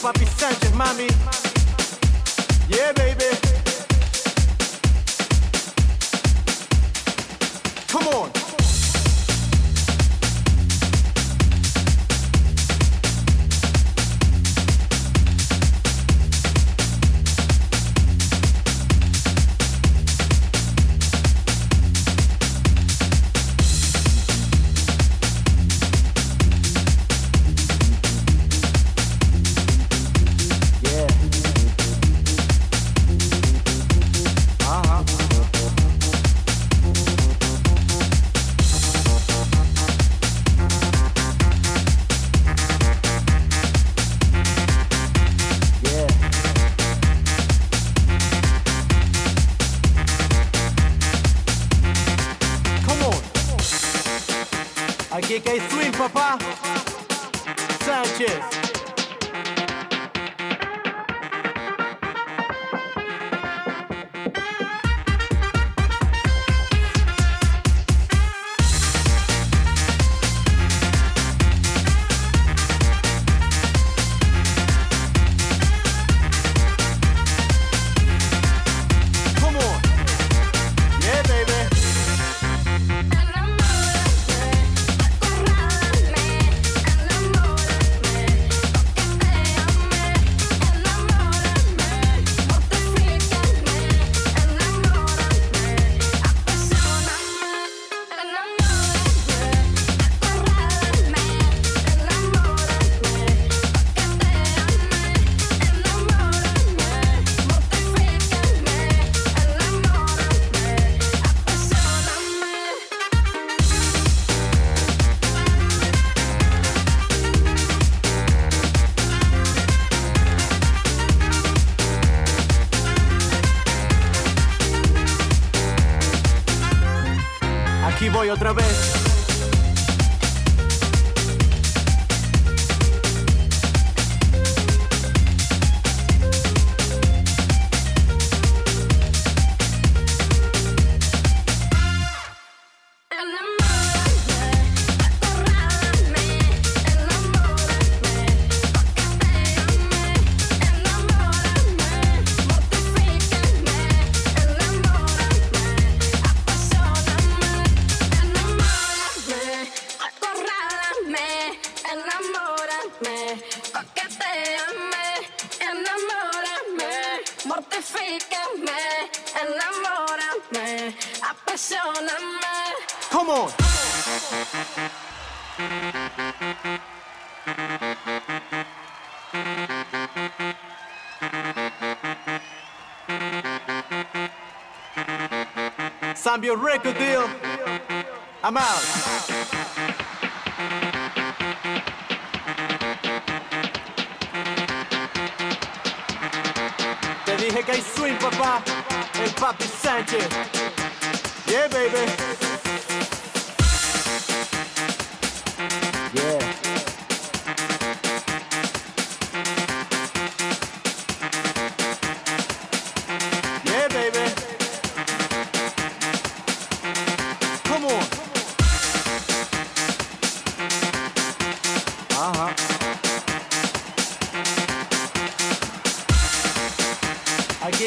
papi Sánchez, mami. Yeah, baby. Aquí que hay swing, papá. Sánchez. Aquí voy otra vez. Mortifícame, enamórame, apasioname. Come on. Zambia record deal. I'm out. Que hay swing, papá. El papi Sánchez. Yeah, baby.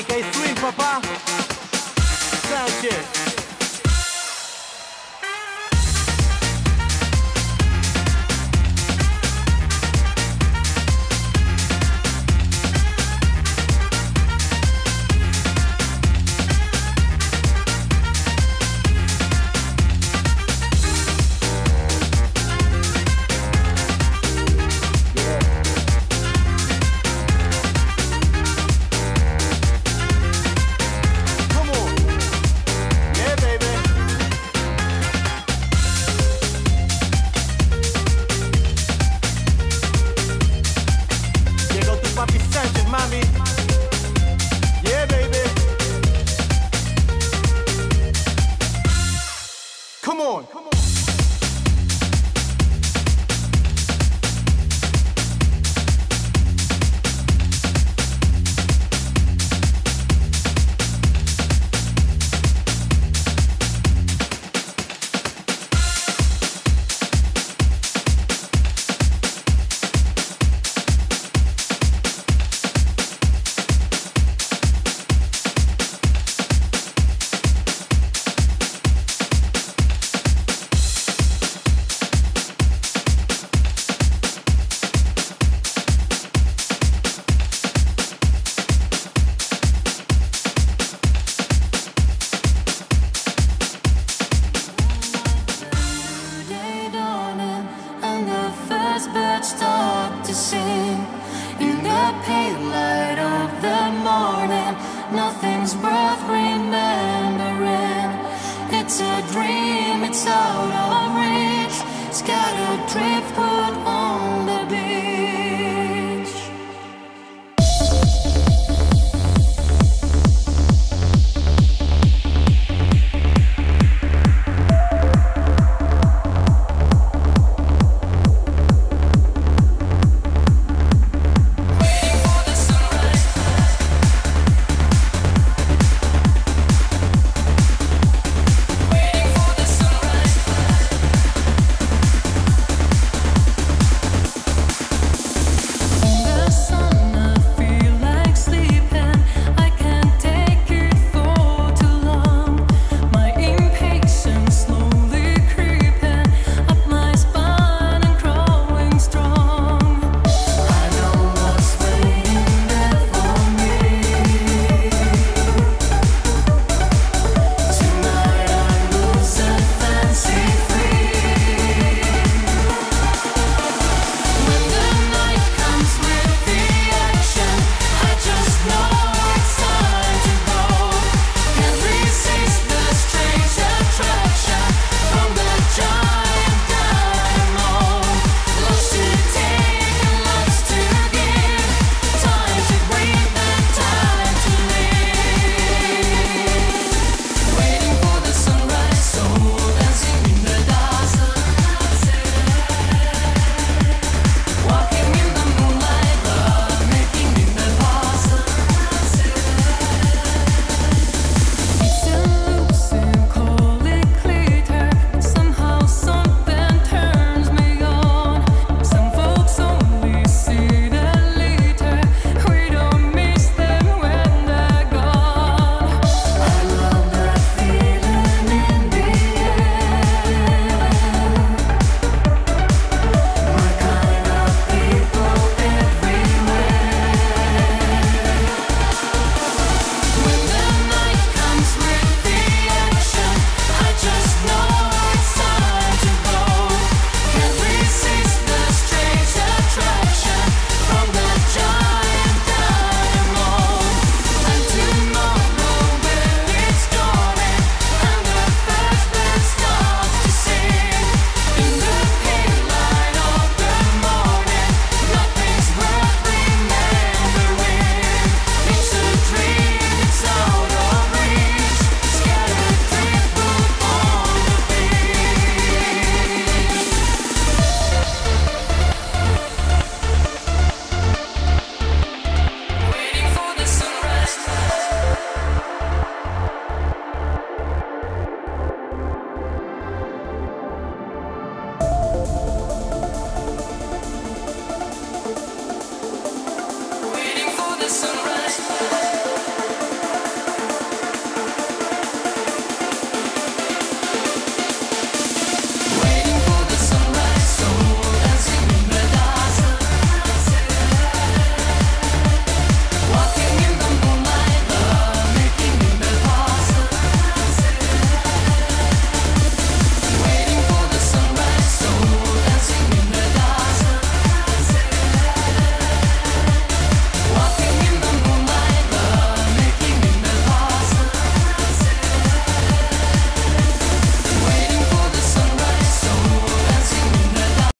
Que hay swing, papá. Start to sing. In the pale light of the morning, nothing's worth remembering. It's a dream, it's out